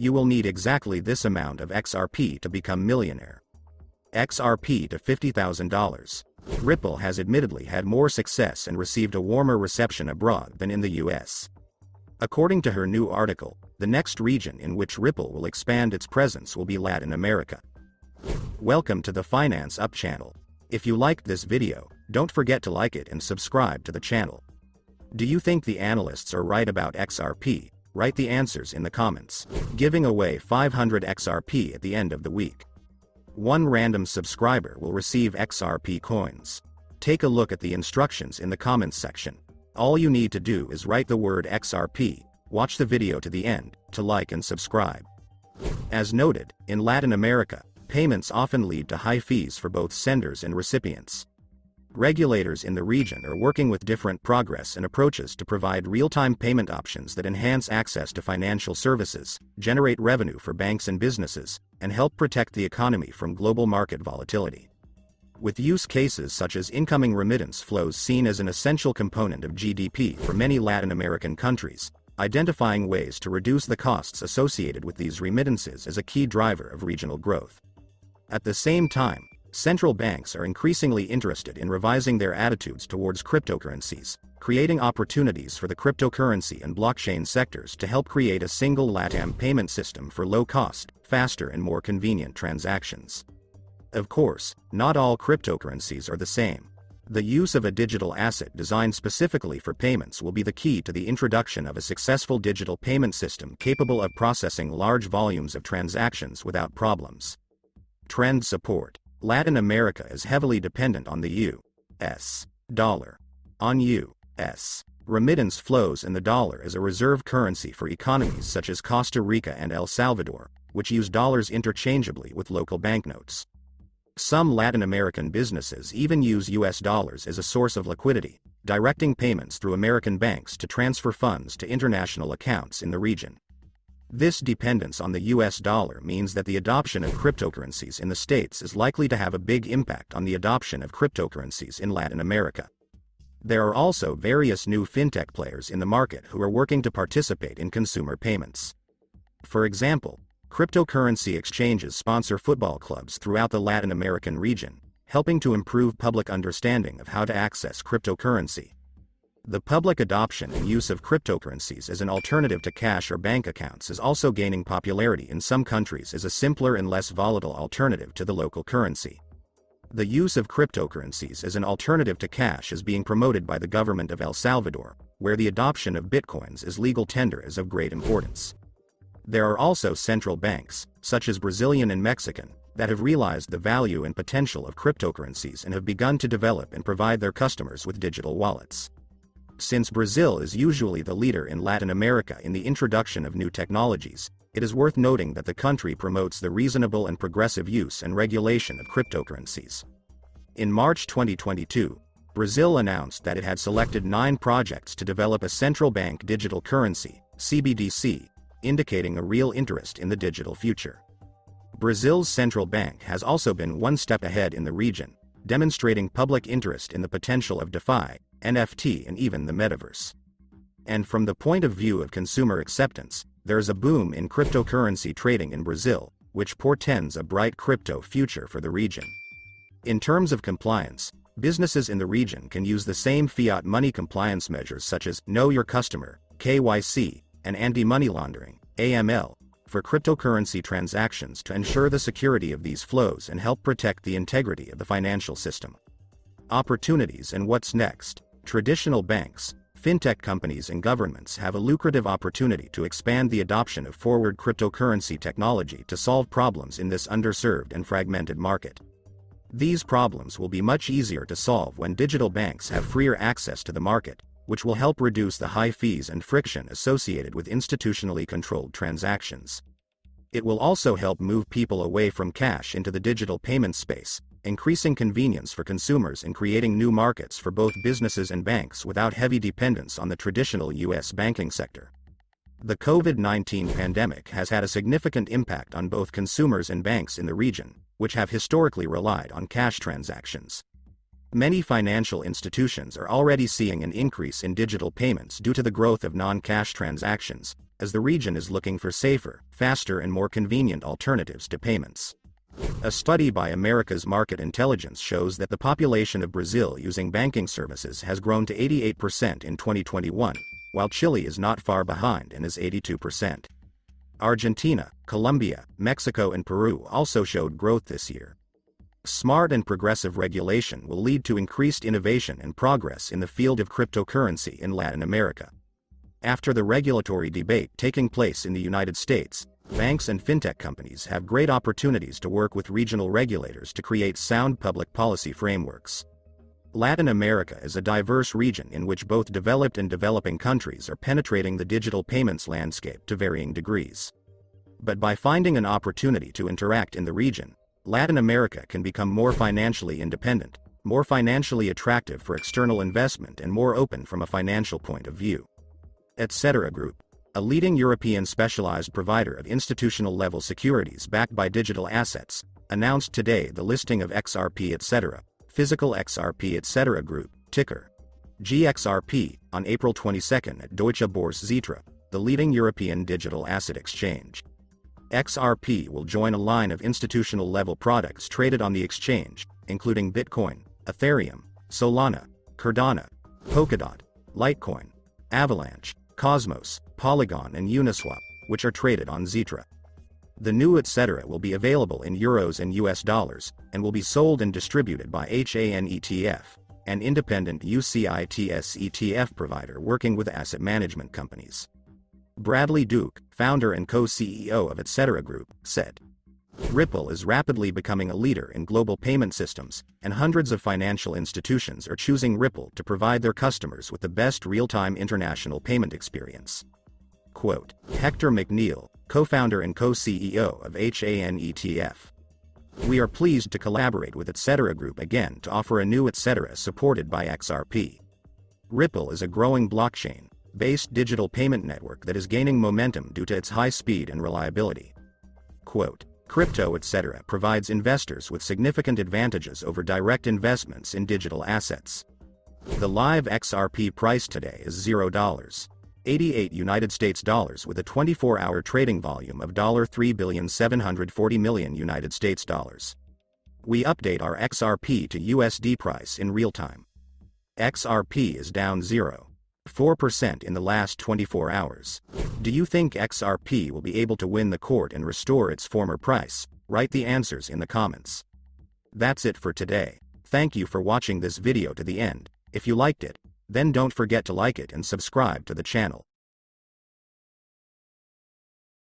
You will need exactly this amount of XRP to become millionaire. XRP to $50,000. Ripple has admittedly had more success and received a warmer reception abroad than in the US. According to her new article, the next region in which Ripple will expand its presence will be Latin America. Welcome to the Finance Up channel. If you liked this video, don't forget to like it and subscribe to the channel. Do you think the analysts are right about XRP? Write the answers in the comments. Giving away 500 XRP at the end of the week. One random subscriber will receive XRP coins. Take a look at the instructions in the comments section. All you need to do is write the word XRP, watch the video to the end, to like and subscribe. As noted, in Latin America, payments often lead to high fees for both senders and recipients. Regulators in the region are working with different progress and approaches to provide real-time payment options that enhance access to financial services, generate revenue for banks and businesses, and help protect the economy from global market volatility. With use cases such as incoming remittance flows seen as an essential component of GDP for many Latin American countries, identifying ways to reduce the costs associated with these remittances is a key driver of regional growth. At the same time, central banks are increasingly interested in revising their attitudes towards cryptocurrencies, creating opportunities for the cryptocurrency and blockchain sectors to help create a single LATAM payment system for low cost, faster and more convenient transactions. Of course, not all cryptocurrencies are the same. The use of a digital asset designed specifically for payments will be the key to the introduction of a successful digital payment system capable of processing large volumes of transactions without problems. Trend support. Latin America is heavily dependent on the U.S. dollar. On U.S. remittance flows in the dollar as a reserve currency for economies such as Costa Rica and El Salvador, which use dollars interchangeably with local banknotes. Some Latin American businesses even use US dollars as a source of liquidity, directing payments through American banks to transfer funds to international accounts in the region. This dependence on the US dollar means that the adoption of cryptocurrencies in the States is likely to have a big impact on the adoption of cryptocurrencies in Latin America. There are also various new fintech players in the market who are working to participate in consumer payments. For example, Cryptocurrency exchanges sponsor football clubs throughout the Latin American region, helping to improve public understanding of how to access cryptocurrency. The public adoption and use of cryptocurrencies as an alternative to cash or bank accounts is also gaining popularity in some countries as a simpler and less volatile alternative to the local currency. The use of cryptocurrencies as an alternative to cash is being promoted by the government of El Salvador, where the adoption of bitcoins as legal tender is of great importance. There are also central banks, such as Brazilian and Mexican, that have realized the value and potential of cryptocurrencies and have begun to develop and provide their customers with digital wallets. Since Brazil is usually the leader in Latin America in the introduction of new technologies, it is worth noting that the country promotes the reasonable and progressive use and regulation of cryptocurrencies. In March 2022, Brazil announced that it had selected nine projects to develop a central bank digital currency, CBDC, indicating a real interest in the digital future. Brazil's central bank has also been one step ahead in the region, demonstrating public interest in the potential of DeFi, NFT and even the metaverse. And from the point of view of consumer acceptance, there's a boom in cryptocurrency trading in Brazil, which portends a bright crypto future for the region. In terms of compliance, businesses in the region can use the same fiat money compliance measures such as Know Your Customer, KYC, and anti-money laundering, AML, for cryptocurrency transactions to ensure the security of these flows and help protect the integrity of the financial system. Opportunities and what's next? Traditional banks, fintech companies and governments have a lucrative opportunity to expand the adoption of forward cryptocurrency technology to solve problems in this underserved and fragmented market. These problems will be much easier to solve when digital banks have freer access to the market, which will help reduce the high fees and friction associated with institutionally controlled transactions. It will also help move people away from cash into the digital payment space, increasing convenience for consumers and creating new markets for both businesses and banks without heavy dependence on the traditional U.S. banking sector. The COVID 19 pandemic has had a significant impact on both consumers and banks in the region, which have historically relied on cash transactions. Many financial institutions are already seeing an increase in digital payments due to the growth of non-cash transactions, as the region is looking for safer, faster and more convenient alternatives to payments. A study by America's Market Intelligence shows that the population of Brazil using banking services has grown to 88% in 2021, while Chile is not far behind and is 82%. Argentina, Colombia, Mexico and Peru also showed growth this year. Smart and progressive regulation will lead to increased innovation and progress in the field of cryptocurrency in Latin America. After the regulatory debate taking place in the United States, banks and fintech companies have great opportunities to work with regional regulators to create sound public policy frameworks. Latin America is a diverse region in which both developed and developing countries are penetrating the digital payments landscape to varying degrees. But by finding an opportunity to interact in the region, Latin America can become more financially independent, more financially attractive for external investment and more open from a financial point of view. Etc. Group, a leading European specialized provider of institutional level securities backed by digital assets, announced today the listing of XRP Etc Physical XRP etc. Group, ticker GXRP, on April 22 at Deutsche Börse Xetra, the leading European digital asset exchange. XRP will join a line of institutional level products traded on the exchange, including Bitcoin, Ethereum, Solana, Cardano, Polkadot, Litecoin, Avalanche, Cosmos, Polygon and Uniswap, which are traded on Xetra. The new etc. will be available in euros and US dollars, and will be sold and distributed by HANETF, an independent UCITS ETF provider working with asset management companies. Bradley Duke, founder and co-CEO of Etc. Group, said. Ripple is rapidly becoming a leader in global payment systems, and hundreds of financial institutions are choosing Ripple to provide their customers with the best real-time international payment experience. Quote, Hector McNeil, co-founder and co-CEO of HANETF. We are pleased to collaborate with Etc. Group again to offer a new Etc. supported by XRP. Ripple is a growing blockchain-based digital payment network that is gaining momentum due to its high speed and reliability. Quote, Crypto Etc. provides investors with significant advantages over direct investments in digital assets. The live XRP price today is $0. 88 United States dollars with a 24-hour trading volume of $3,740 million United States dollars. We update our XRP to USD price in real time. XRP is down 0.4% in the last 24 hours. Do you think XRP will be able to win the court and restore its former price? Write the answers in the comments. That's it for today. Thank you for watching this video to the end. If you liked it, then don't forget to like it and subscribe to the channel.